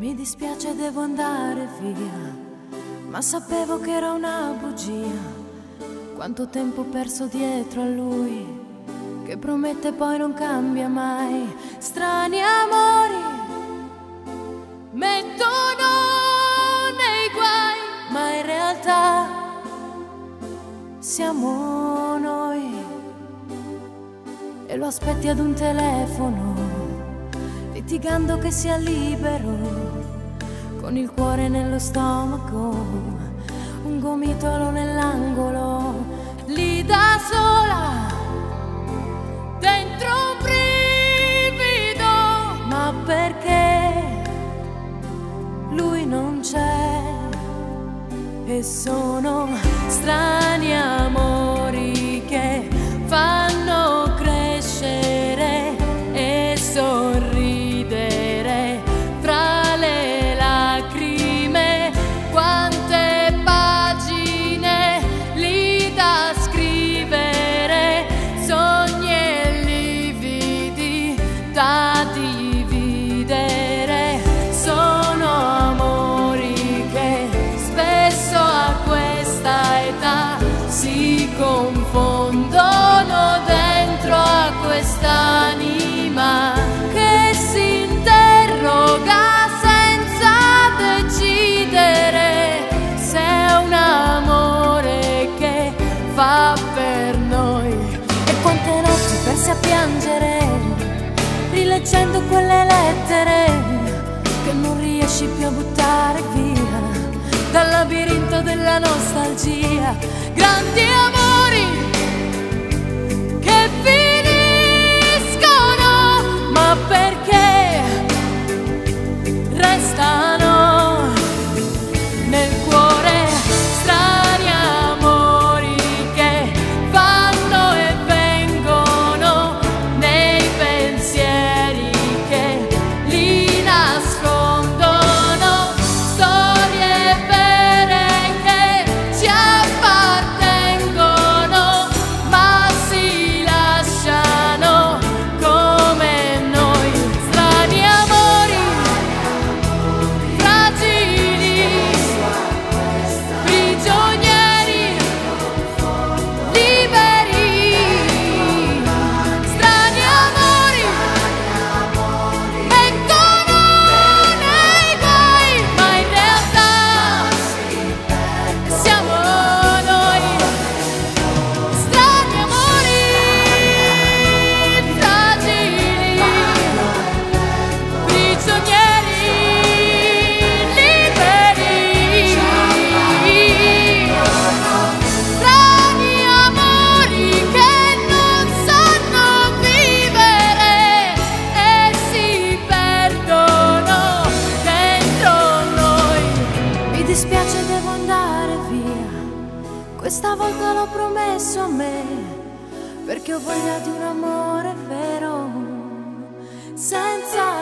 Mi dispiace, devo andare via, ma sapevo che era una bugia. Quanto tempo perso dietro a lui, che promette poi non cambia mai. Strani amori mettono nei guai, ma in realtà siamo noi. E lo aspetti ad un telefono, litigando che sia libero con il cuore nello stomaco, un gomitolo nell'angolo, lì da sola, dentro un brivido, ma perché lui non c'è? E sono strani amori che fanno da dividere. Sono amori che spesso a questa età si confondono dentro a quest'anima che si interroga senza decidere se è un amore che fa per noi. E quante notti persi a piangere, rileggendo quelle lettere che non riesci più a buttare via dal labirinto della nostalgia. Grandi amori questa volta l'ho promesso a me perché ho voglia di un amore vero senza